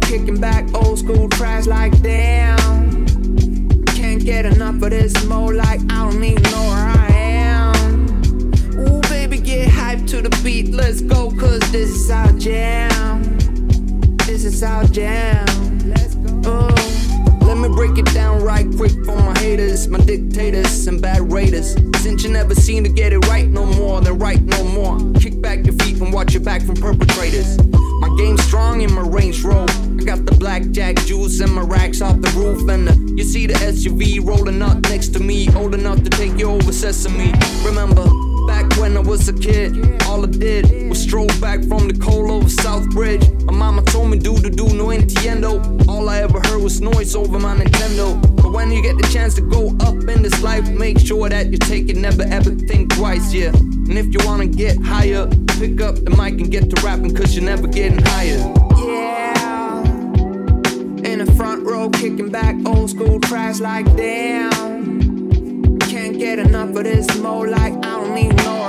kicking back old school tracks like damn. Can't get enough of this more like I don't even know where I am. Ooh, baby, get hyped to the beat, let's go, cause this is our jam. This is our jam. Let's Oh, let me break it down right quick for my haters, my dictators, and bad raiders. Since you never seem to get it right no more, then right no more. Blackjack juice and my racks off the roof. And the, you see the SUV rolling up next to me, old enough to take you over Sesame. Remember, back when I was a kid, all I did was stroll back from the cold over South Bridge. My mama told me do to do no entiendo. All I ever heard was noise over my Nintendo. But when you get the chance to go up in this life, make sure that you take it, never ever think twice, yeah. And if you wanna get higher, pick up the mic and get to rapping, cause you're never getting higher. Front row, kicking back old school tracks like damn. Can't get enough of this more like I don't even know